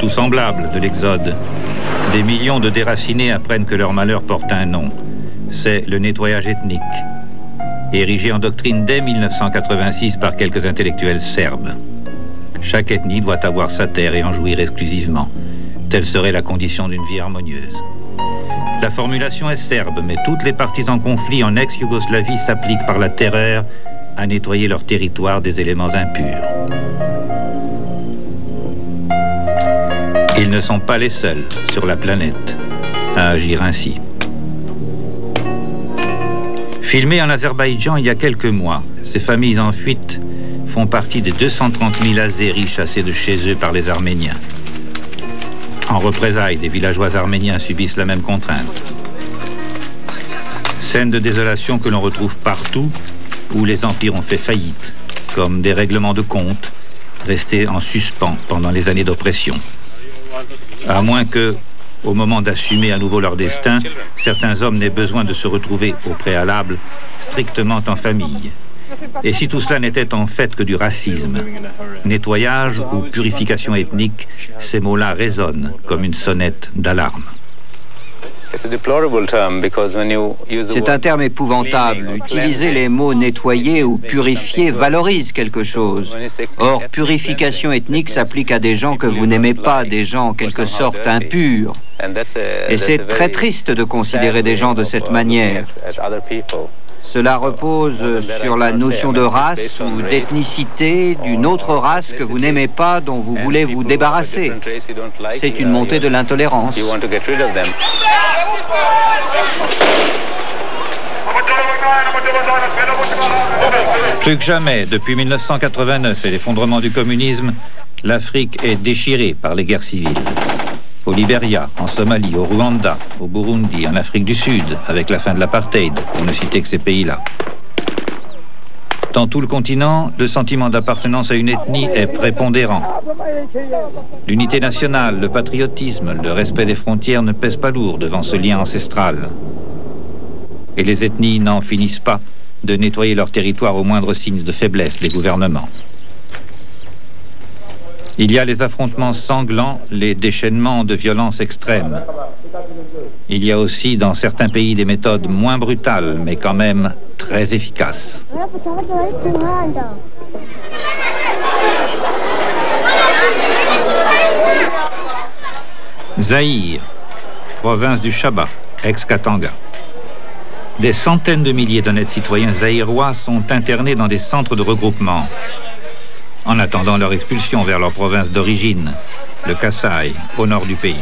Partout semblables de l'Exode, des millions de déracinés apprennent que leur malheur porte un nom. C'est le nettoyage ethnique, érigé en doctrine dès 1986 par quelques intellectuels serbes. Chaque ethnie doit avoir sa terre et en jouir exclusivement. Telle serait la condition d'une vie harmonieuse. La formulation est serbe, mais toutes les parties en conflit en ex-Yougoslavie s'appliquent par la terreur à nettoyer leur territoire des éléments impurs. Ils ne sont pas les seuls sur la planète à agir ainsi. Filmé en Azerbaïdjan il y a quelques mois, ces familles en fuite font partie des 230 000 Azéris chassés de chez eux par les Arméniens. En représailles, des villageois arméniens subissent la même contrainte. Scène de désolation que l'on retrouve partout où les empires ont fait faillite, comme des règlements de comptes restés en suspens pendant les années d'oppression. À moins que, au moment d'assumer à nouveau leur destin, certains hommes n'aient besoin de se retrouver au préalable strictement en famille. Et si tout cela n'était en fait que du racisme, nettoyage ou purification ethnique, ces mots-là résonnent comme une sonnette d'alarme. C'est un terme épouvantable. Utiliser les mots nettoyer ou purifier valorise quelque chose. Or, purification ethnique s'applique à des gens que vous n'aimez pas, des gens en quelque sorte impurs. Et c'est très triste de considérer des gens de cette manière. Cela repose sur la notion de race ou d'ethnicité d'une autre race que vous n'aimez pas, dont vous voulez vous débarrasser. C'est une montée de l'intolérance. Plus que jamais, depuis 1989 et l'effondrement du communisme, l'Afrique est déchirée par les guerres civiles au Liberia, en Somalie, au Rwanda, au Burundi, en Afrique du Sud, avec la fin de l'apartheid, pour ne citer que ces pays-là. Dans tout le continent, le sentiment d'appartenance à une ethnie est prépondérant. L'unité nationale, le patriotisme, le respect des frontières ne pèsent pas lourd devant ce lien ancestral. Et les ethnies n'en finissent pas de nettoyer leur territoire au moindre signe de faiblesse des gouvernements. Il y a les affrontements sanglants, les déchaînements de violence extrême. Il y a aussi dans certains pays des méthodes moins brutales, mais quand même très efficaces. Zaïre, province du Shaba, ex-Katanga. Des centaines de milliers d'honnêtes citoyens zaïrois sont internés dans des centres de regroupement en attendant leur expulsion vers leur province d'origine, le Kasaï, au nord du pays.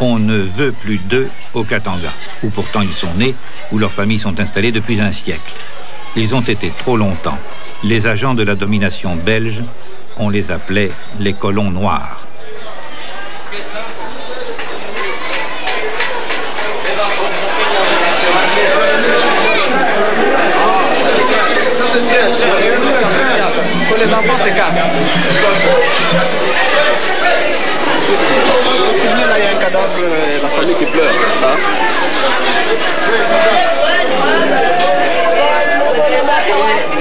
On ne veut plus d'eux au Katanga, où pourtant ils sont nés, où leurs familles sont installées depuis un siècle. Ils ont été trop longtemps. Les agents de la domination belge, on les appelait les colons noirs. Les enfants s'écartent. Là, il y a un cadavre, la famille qui pleure.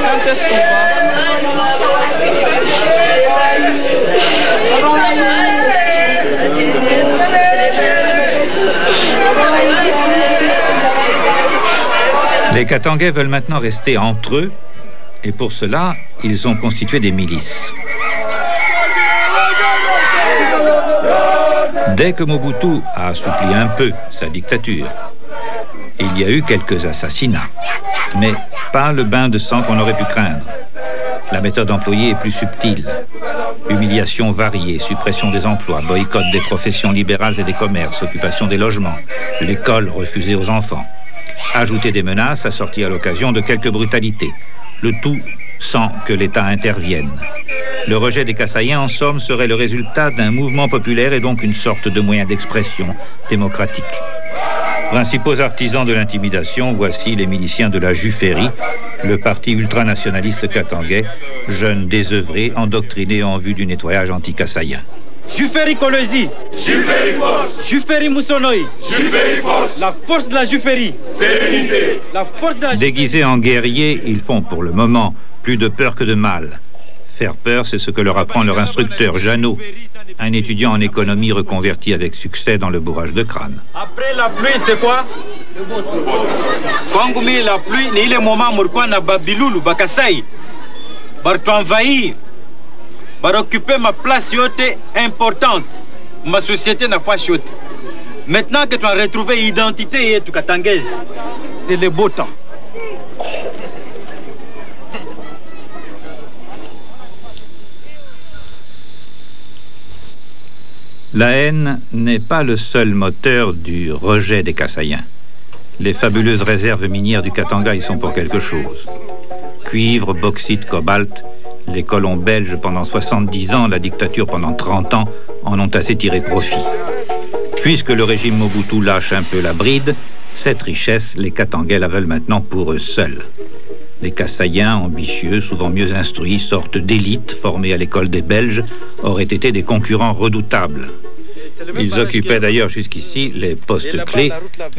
Quand est-ce qu'on va? Les Katangais veulent maintenant rester entre eux et pour cela, ils ont constitué des milices. Dès que Mobutu a assoupli un peu sa dictature, il y a eu quelques assassinats, mais pas le bain de sang qu'on aurait pu craindre. La méthode employée est plus subtile. Humiliation variée, suppression des emplois, boycott des professions libérales et des commerces, occupation des logements, l'école refusée aux enfants. Ajouter des menaces assorties à l'occasion de quelques brutalités, le tout sans que l'État intervienne. Le rejet des Kassaïens, en somme, serait le résultat d'un mouvement populaire et donc une sorte de moyen d'expression démocratique. Principaux artisans de l'intimidation, voici les miliciens de la Juférie, le parti ultranationaliste katangais, jeunes désœuvrés, endoctrinés en vue du nettoyage anti-kassaïen. Juferi Kolezi. Juferi Force. Juferi Moussonoi. Juferi Force. La force de la Juferi. Sérénité. La force de la Déguisés en guerriers, ils font pour le moment plus de peur que de mal. Faire peur, c'est ce que leur apprend leur instructeur, Jeannot, un étudiant en économie reconverti avec succès dans le bourrage de crâne. Après la pluie, c'est quoi? Kwangu mimi la pluie ni ile moment mulikuwa na babilulu bakasai baratuenvahir barocupe ma place yote importante ma société na fashi yote maintenant que tu as retrouvé identité yetu katangezi c'est le beau temps La haine n'est pas le seul moteur du rejet des Kassaïens. Les fabuleuses réserves minières du Katanga y sont pour quelque chose. Cuivre, bauxite, cobalt, les colons belges pendant 70 ans, la dictature pendant 30 ans en ont assez tiré profit. Puisque le régime Mobutu lâche un peu la bride, cette richesse, les Katangais la veulent maintenant pour eux seuls. Les Kassaïens, ambitieux, souvent mieux instruits, sortes d'élites formées à l'école des Belges, auraient été des concurrents redoutables. Ils occupaient d'ailleurs jusqu'ici les postes clés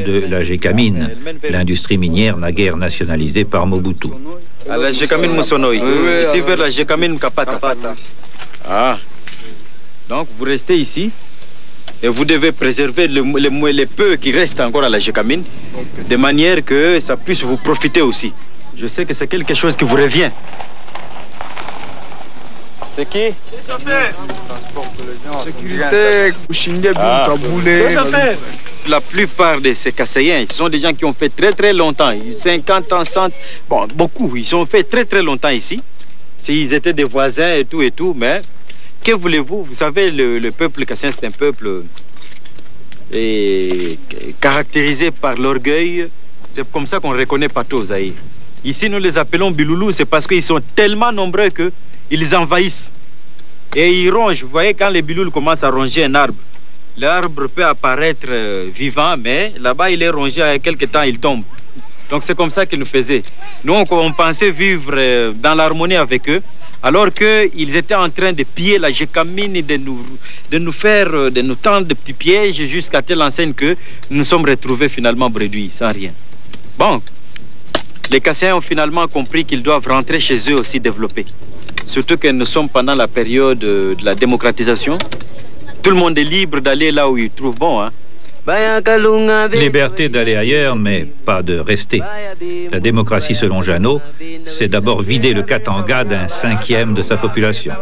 de la Gécamine, l'industrie minière naguère nationalisée par Mobutu. À la Gécamine Moussonoi, ici vers la Gécamine Kapata. Ah, donc vous restez ici et vous devez préserver le, le- les peu qui restent encore à la Gécamine, de manière que ça puisse vous profiter aussi. Je sais que c'est quelque chose qui vous revient. C'est qui? Sécurité, Ah. Kaboulé. La plupart de ces Kassaïens, ce sont des gens qui ont fait très très longtemps, 50 ans, 100, bon, beaucoup, ils ont fait très très longtemps ici. Ils étaient des voisins et tout et tout, mais que voulez-vous? Vous savez, le, le peuple kassaïen, c'est un peuple euh, caractérisé par l'orgueil. C'est comme ça qu'on reconnaît partout au Zaïre. Ici, nous les appelons Biloulou, c'est parce qu'ils sont tellement nombreux qu'ils envahissent. Et ils rongent. Vous voyez, quand les Biloulous commencent à ronger un arbre, L'arbre peut apparaître euh, vivant, mais là-bas, il est rongé, à quelque temps, il tombe. Donc c'est comme ça qu'ils nous faisaient. Nous, on, pensait vivre euh, dans l'harmonie avec eux, alors qu'ils étaient en train de piller la gécamine et de nous, faire, euh, de nous tendre de petits pièges jusqu'à telle enseigne que nous nous sommes retrouvés finalement bredouilles, sans rien. Bon, les Cassiens ont finalement compris qu'ils doivent rentrer chez eux aussi développés. Surtout que nous sommes pendant la période de la démocratisation. Tout le monde est libre d'aller là où il trouve bon. Hein. Liberté d'aller ailleurs, mais pas de rester. La démocratie, selon Jeannot, c'est d'abord vider le Katanga d'un cinquième de sa population.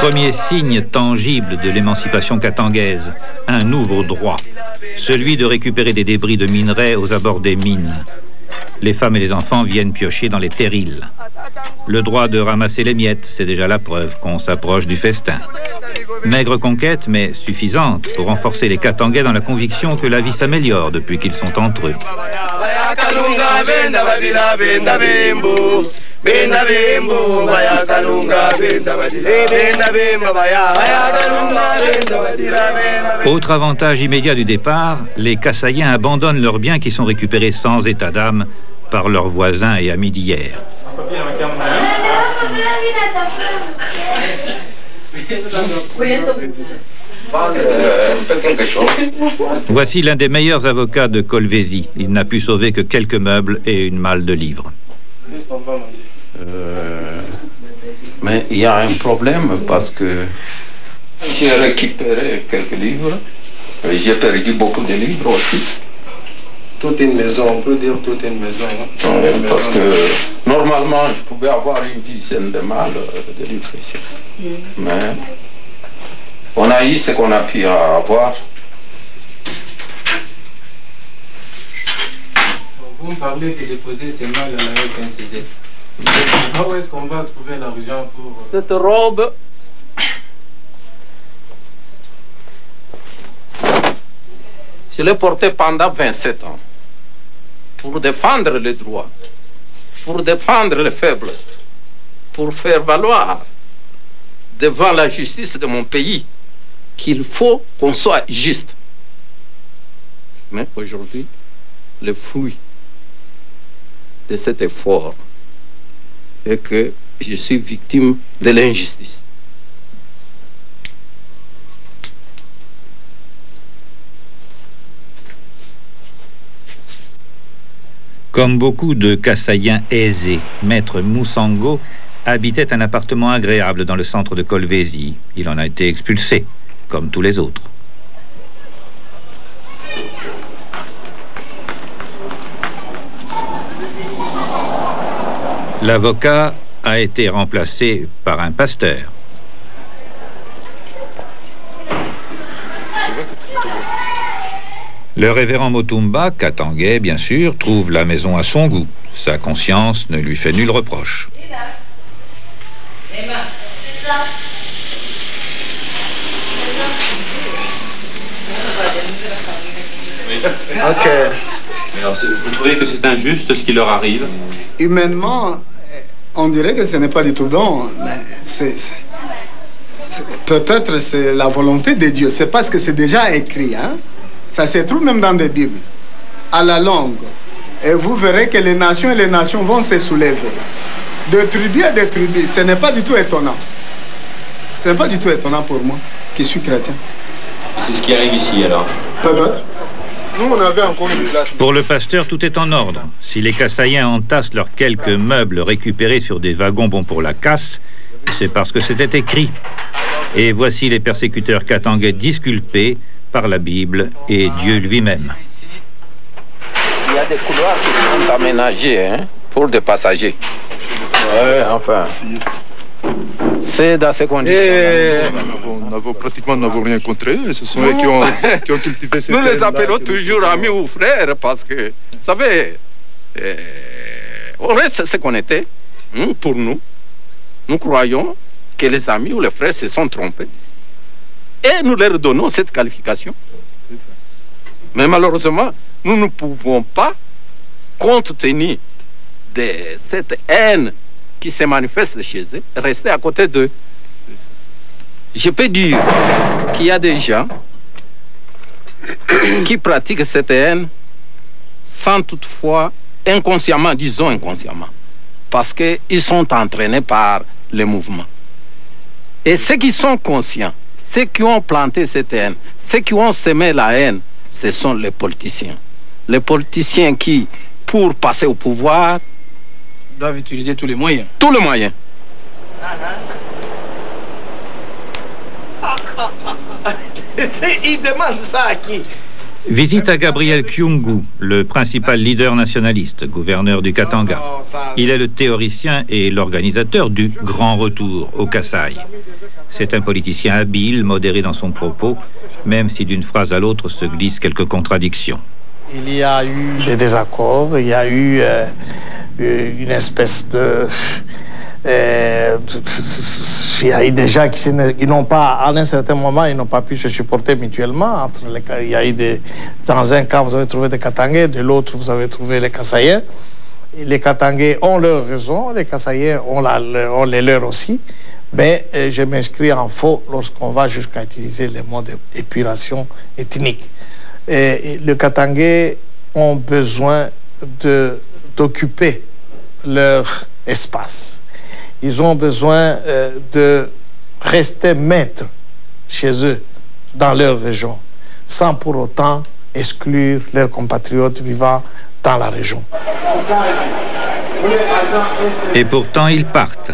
Premier signe tangible de l'émancipation katangaise, un nouveau droit, celui de récupérer des débris de minerais aux abords des mines. Les femmes et les enfants viennent piocher dans les terrils. Le droit de ramasser les miettes, c'est déjà la preuve qu'on s'approche du festin. Maigre conquête, mais suffisante pour renforcer les Katangais dans la conviction que la vie s'améliore depuis qu'ils sont entre eux. Autre avantage immédiat du départ, les Kassaïens abandonnent leurs biens qui sont récupérés sans état d'âme par leurs voisins et amis d'hier. Voici l'un des meilleurs avocats de Colvézi. Il n'a pu sauver que quelques meubles et une malle de livres. Euh, mais il y a un problème parce que j'ai récupéré quelques livres. et J'ai perdu beaucoup de livres aussi. Toute une maison, on peut dire toute une maison. hein. Une parce maison. que normalement, je pouvais avoir une dizaine de malles euh, de livres ici. Mais on a eu ce qu'on a pu avoir. Vous me parlez de déposer ces malles à la SNCZ. Où est-ce qu'on va trouver l'argent pour... euh, Cette robe, je l'ai portée pendant 27 ans pour défendre les droits, pour défendre les faibles, pour faire valoir devant la justice de mon pays qu'il faut qu'on soit juste. Mais aujourd'hui, le fruit de cet effort est que je suis victime de l'injustice. Comme beaucoup de Kassaïens aisés, Maître Moussango habitait un appartement agréable dans le centre de Colvésie. Il en a été expulsé, comme tous les autres. L'avocat a été remplacé par un pasteur. Le révérend Motumba, katangais bien sûr, trouve la maison à son goût. Sa conscience ne lui fait nul reproche. Ok. Alors, vous trouvez que c'est injuste ce qui leur arrive? Humainement, on dirait que ce n'est pas du tout bon, mais c'est... Peut-être c'est la volonté de Dieu. C'est parce que c'est déjà écrit. Hein? Ça se trouve même dans des Bibles. À la longue. Et vous verrez que les nations et les nations vont se soulever. De tribu à de tribu. Ce n'est pas du tout étonnant. Ce n'est pas du tout étonnant pour moi, qui suis chrétien. C'est ce qui arrive ici alors Peut-être. Nous, on avait encore une place. Pour le pasteur, tout est en ordre. Si les Kassaïens entassent leurs quelques meubles récupérés sur des wagons bons pour la casse, c'est parce que c'était écrit. Et voici les persécuteurs katangais disculpés par la Bible et Dieu lui-même. Il y a des couloirs qui sont aménagés hein, pour des passagers. Ouais, enfin. C'est dans ces conditions. Nous n'avons pratiquement rien contre eux. Ce sont eux qui ont, qui ont cultivé ces Nous les appelons toujours amis ou frères parce que, vous savez, euh, on reste ce qu'on était pour nous. Nous croyons que les amis ou les frères se sont trompés. Et nous leur donnons cette qualification. Mais malheureusement, nous ne pouvons pas, compte tenu de cette haine qui se manifeste chez eux, rester à côté d'eux. Je peux dire qu'il y a des gens qui pratiquent cette haine sans toutefois, inconsciemment, disons inconsciemment, parce qu'ils sont entraînés par les mouvements. Et ceux qui sont conscients, ceux qui ont planté cette haine, ceux qui ont semé la haine, ce sont les politiciens. Les politiciens qui, pour passer au pouvoir, doivent utiliser tous les moyens. Tous les moyens. Il demande ça à qui? Visite à Gabriel Kyungu, le principal leader nationaliste, gouverneur du Katanga. Il est le théoricien et l'organisateur du Grand Retour au Kasaï. C'est un politicien habile, modéré dans son propos, même si d'une phrase à l'autre se glissent quelques contradictions. Il y a eu des désaccords, il y a eu euh, une espèce de euh, il y a eu des gens qui, n'ont pas, à un certain moment, ils n'ont pas pu se supporter mutuellement. Entre les, il y a eu des, dans un cas, vous avez trouvé des Katangais, de l'autre, vous avez trouvé les Kassaïens. Les Katangais ont leurs raisons, les la, ont les leurs aussi. Mais euh, je m'inscris en faux lorsqu'on va jusqu'à utiliser les mots d'épuration ethnique. Et, les Katangais ont besoin d'occuper leur espace ils ont besoin euh, de rester maîtres chez eux, dans leur région, sans pour autant exclure leurs compatriotes vivant dans la région. Et pourtant, ils partent.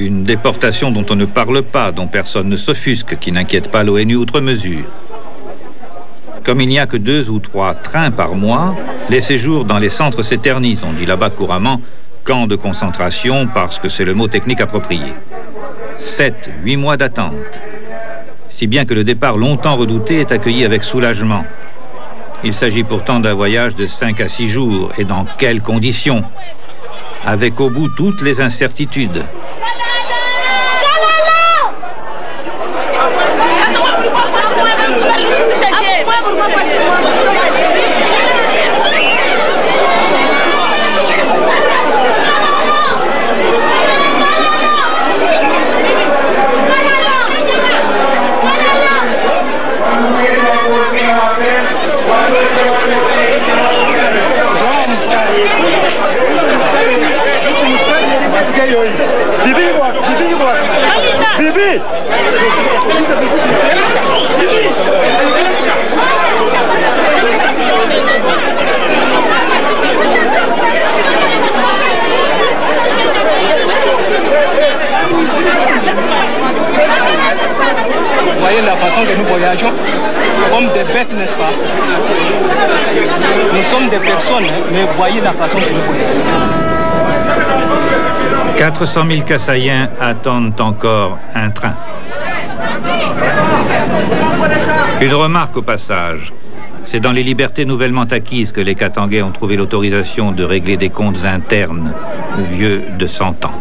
Une déportation dont on ne parle pas, dont personne ne s'offusque, qui n'inquiète pas l'ONU outre mesure. Comme il n'y a que deux ou trois trains par mois, les séjours dans les centres s'éternisent, on dit là-bas couramment, camp de concentration parce que c'est le mot technique approprié. Sept, huit mois d'attente. Si bien que le départ longtemps redouté est accueilli avec soulagement. Il s'agit pourtant d'un voyage de cinq à six jours. Et dans quelles conditions? Avec au bout toutes les incertitudes. Voyez la façon que nous voyageons comme des bêtes, n'est-ce pas? Nous sommes des personnes, hein, mais voyez la façon que nous voyageons. 400 000 Kassaïens attendent encore un train. Une remarque au passage. C'est dans les libertés nouvellement acquises que les Katangais ont trouvé l'autorisation de régler des comptes internes, vieux de 100 ans.